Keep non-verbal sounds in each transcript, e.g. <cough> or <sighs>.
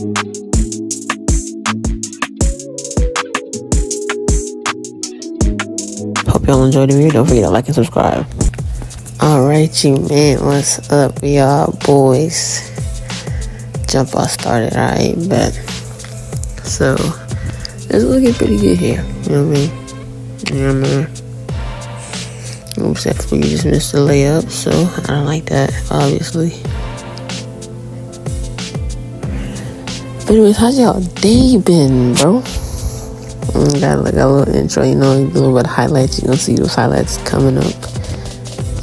Hope y'all enjoyed the video. Don't forget to like and subscribe. Alright, you man, what's up, y'all boys? Jump off started, alright, but So, it's looking pretty good here. You know what I mean? You know what I mean? Except for you just missed the layup, so I don't like that, obviously. Anyways, how's y'all day been, bro? Mm, got like a little intro, you know, a little bit of highlights. You're gonna see those highlights coming up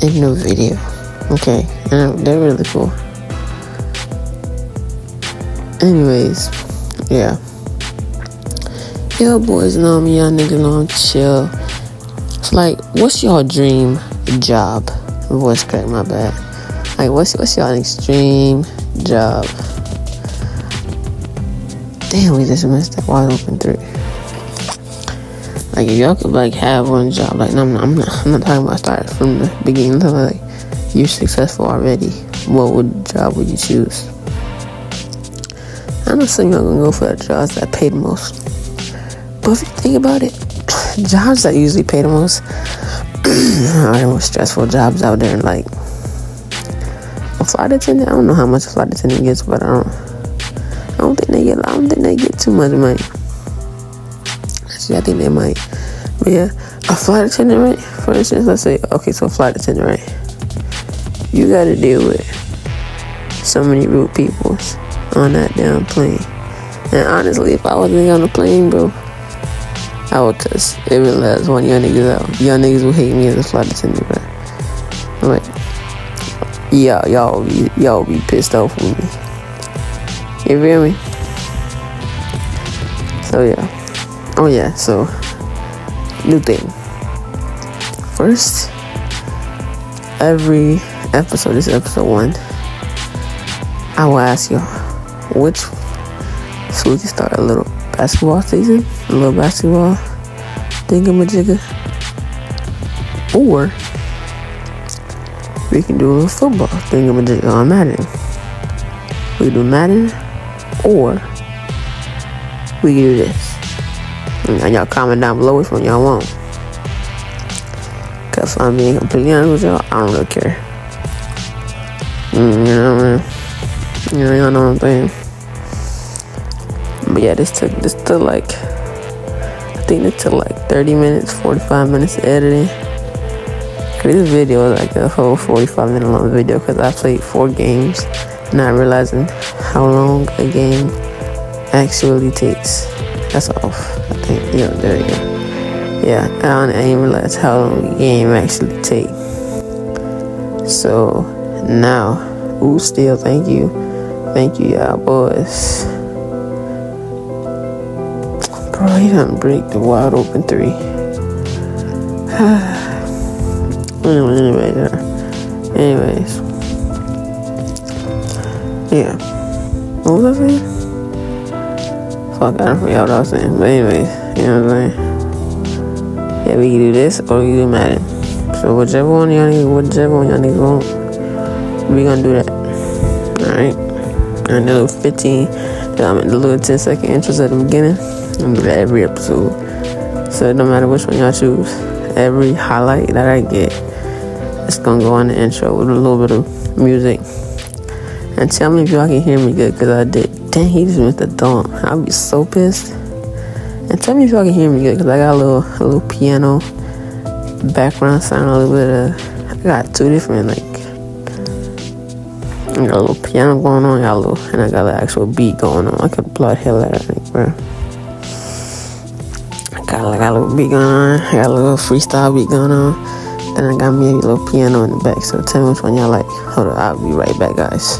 in the video. Okay, and they're really cool. Anyways, yeah. Yo, boys know me, y'all niggas know I'm chill. It's like, what's your dream job? Voice crack, my bad. Like, what's what's your extreme job? Damn, we just missed that wide open three. Like if y'all could like have one job, like no, I'm not, I'm not, I'm not talking about starting from the beginning to like you're successful already. What would job would you choose? I'm saying you're gonna go for the jobs that pay the most, but if you think about it, <sniffs> jobs that usually pay the most <clears throat> are the most stressful jobs out there. Like a flight attendant, I don't know how much a flight attendant gets, but I don't. Don't think they get. I don't think they get too much money. Actually, I think they might. But yeah, a flight attendant, right? For instance, let's say, okay, so flight attendant, right? You got to deal with so many rude people on that damn plane. And honestly, if I wasn't on the plane, bro, I would cuss every last one of y'all niggas out. Y'all niggas would hate me as a flight attendant, bro. I'm like, yeah, y'all be y'all be pissed off with me. You feel me? So yeah. Oh yeah, so new thing. First, every episode, this is episode one, I will ask you which so we can start a little basketball season, a little basketball thingamajigga. Or we can do a little football thingamajigga on Madden. We do Madden or we can do this. And y'all comment down below which one y'all want. Cause I'm being completely honest with y'all, I don't really care. Mm, you know what I mean? You know, y'all know what I'm saying? But yeah, this took this took like I think it took like 30 minutes, 45 minutes of editing. This video is like a whole 45 minute long video because I played four games, not realizing how long a game actually takes. That's off. I think. Yeah, there you go. Yeah, I didn't even realize how long the game actually take. So now, ooh, still thank you, thank you, y'all boys. Bro, he didn't break the wide open three. <sighs> anyway, anyway, anyways, yeah. What was I saying? Fuck, I forgot what I was saying. But anyways, you know what I'm saying? Yeah, we can do this or we can do Madden. So whichever one y'all need, whichever one y'all need we gonna do that. Alright? And the little 15, I the little 10 second intros at the beginning, I'm do that every episode. So no matter which one y'all choose, every highlight that I get, it's gonna go on the intro with a little bit of music. And tell me if y'all can hear me good, because I did. Dang, he just missed the dunk. I'll be so pissed. And tell me if y'all can hear me good, because I got a little, a little piano background sound, a little bit of. I got two different, like. I got a little piano going on, I got a little, and I got an actual beat going on. I could plug hell out of it, bro. I got, I got a little beat going on, I got a little freestyle beat going on. Then I got me a little piano in the back. So tell me which one y'all like. Hold on, I'll be right back, guys.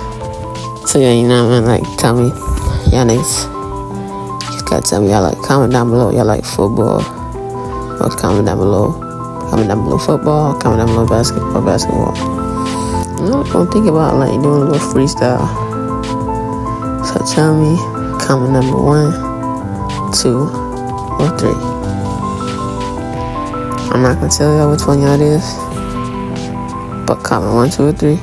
So yeah, you know what I mean? Like, tell me, y'all niggas. You gotta tell me y'all like. Comment down below, y'all like football. Or comment down below. Comment down below football. Comment down below basketball. Basketball. I'm not gonna think about like doing a little freestyle. So tell me, comment number one, two, or three. I'm not gonna tell y'all which one y'all is, but comment one, two, or three.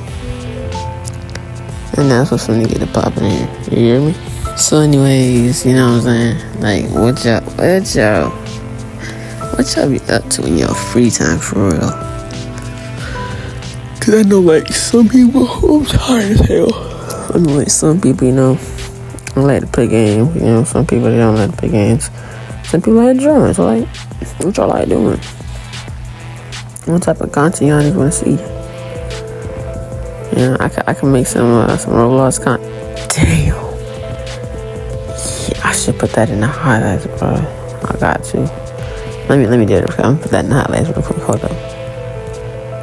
And that's what's gonna get it popping here. You hear me? So, anyways, you know what I'm saying? Like, what y'all, what y'all, what y'all be up to in your free time for real? Cause I know, like, some people, I'm tired as hell. I know, like, some people, you know, like to play games. You know, some people they don't like to play games. Some people like drawing. So, like, what y'all like doing? What type of content y'all just want to see? Yeah, I can, I can make some uh, some Roblox content. Damn. Yeah, I should put that in the highlights, bro. I got to. Let me let me do it. I'm gonna put that in the highlights real quick. Hold up.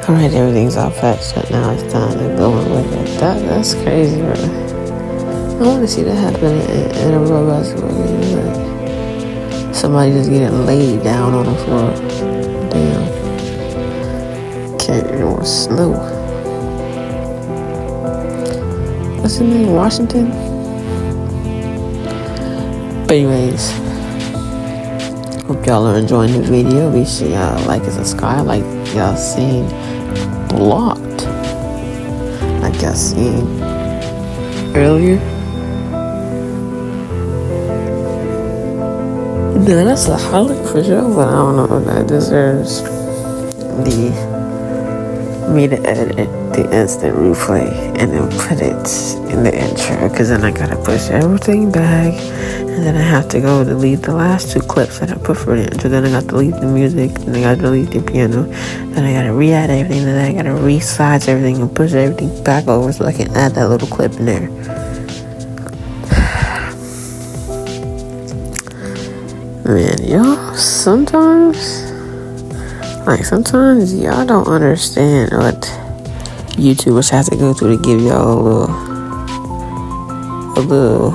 All right, everything's all patched up now. It's time to go with it. That that's crazy, bro. I want to see that happen in, in a basketball game. Like somebody just getting laid down on the floor. Damn. Can't more slow. What's his name? Washington? But anyways, hope y'all are enjoying the video. Be sure y'all like and subscribe like y'all seen blocked. Like y'all seen earlier. No, that's a highlight for sure, but I don't know if that deserves the me to edit the instant replay and then put it in the intro because then I gotta push everything back and then I have to go delete the last two clips that I put for the intro. Then I gotta delete the music, then I gotta delete the piano, then I gotta re-add everything, then I gotta resize everything and push everything back over so I can add that little clip in there. Man, y'all, sometimes like sometimes y'all don't understand what YouTubers have to go through to give y'all a little, a little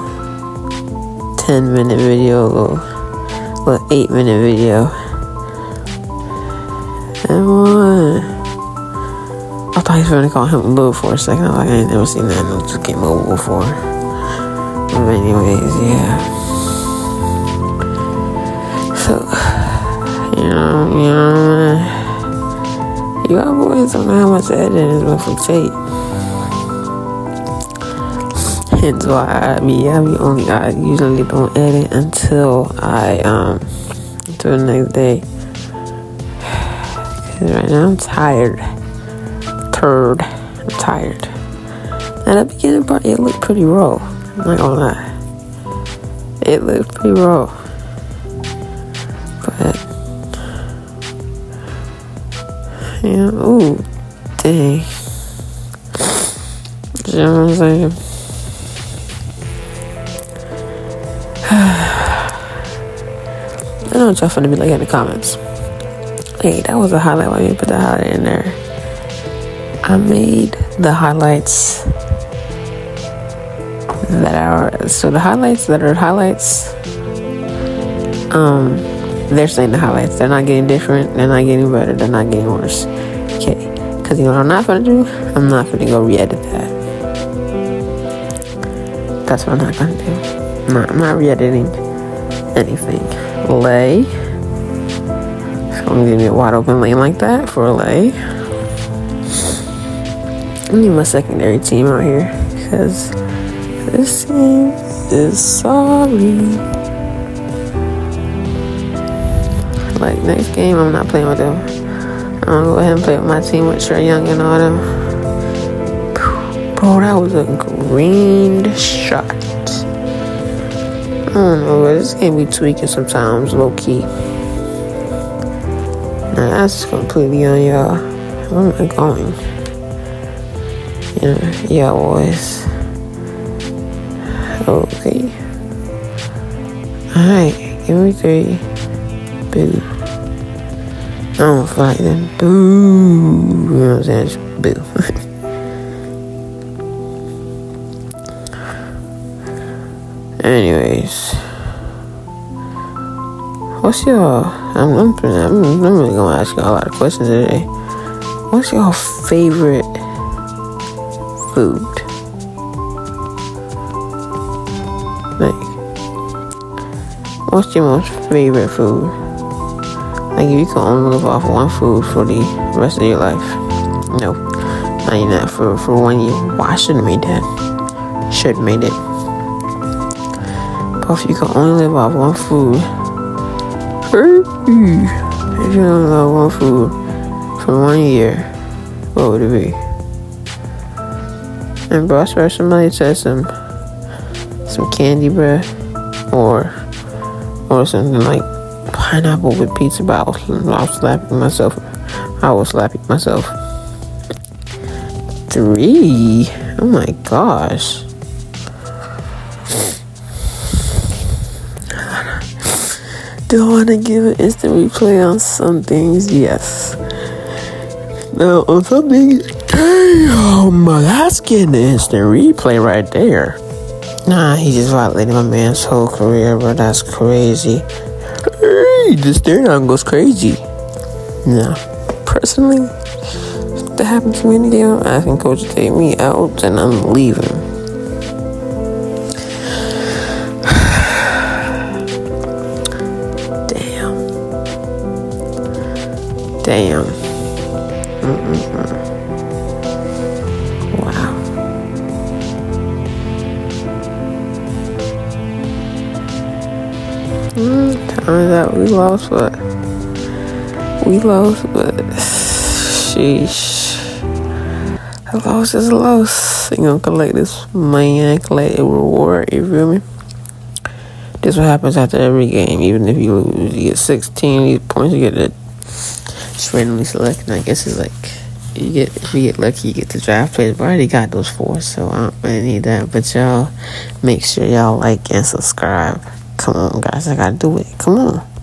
ten minute video, a little, little eight minute video. And one, I thought he was gonna call him Lil for a second. I like, I ain't never seen that just came over before. But anyways, yeah. So. You know, you know, y'all boys don't know how much editing is going for tape. Hence why I be, I be only, I usually don't edit until I, um, until the next day. <sighs> Cause right now I'm tired. Turd. I'm tired. At the beginning part, it looked pretty raw. I'm not gonna lie. It looked pretty raw. But yeah. Ooh, dang. You know what? <sighs> I know what y'all finna be like in the comments. Hey, that was a highlight. Why you put that highlight in there? I made the highlights that are so the highlights that are highlights. Um, they're saying the highlights. They're not getting different. They're not getting better. They're not getting worse. Okay. Because you know what I'm not going to do? I'm not going to go re edit that. That's what I'm not going to do. I'm not, I'm not re editing anything. Lay. I'm going to me a wide open lane like that for lay. I need my secondary team out here because this team is sorry. Like next game, I'm not playing with them. I'm gonna go ahead and play with my team with Trae Young and all them. Bro, that was a green shot. I don't know, but this game be tweaking sometimes, low key. Now that's completely on y'all. Where am I going? Yeah, yeah, boys. Okay. Alright, give me three. Boo. I don't like that. Boo. You know what I'm saying? boo. Anyways. What's your... I'm, I'm, I'm, I'm really going to ask you a lot of questions today. What's your favorite food? Like, what's your most favorite food? Like if you can only live off one food for the rest of your life. No. Not even that for, for one year. Why well, I shouldn't have made that. Should have made it. But if you can only live off one food, if you only live off one food for one year, what would it be? And bro, I swear somebody said some some candy bread or or something like pineapple with pizza bowl. I was slapping myself. I was slapping myself. Three. Oh my gosh. Do I want to give an instant replay on some things? Yes. Now, on some things, damn, that's getting an instant replay right there. Nah, he just violated my man's whole career, bro. That's crazy. Hey, this down goes crazy. Nah, personally, if that happened to me again, I think coach take me out and I'm leaving. <sighs> Damn. Mm-mm-mm. Turns out we lost, but we lost, but sheesh. A loss is a loss. You gonna collect this money collect a reward, you feel me? This what happens after every game. Even if you lose, you get 16 points, you get it just randomly selecting. I guess it's like you get if you get lucky, you get the draft players. But I already got those four, so I don't really need that. But y'all make sure y'all like and subscribe. Come on, guys, I gotta do it. Come on.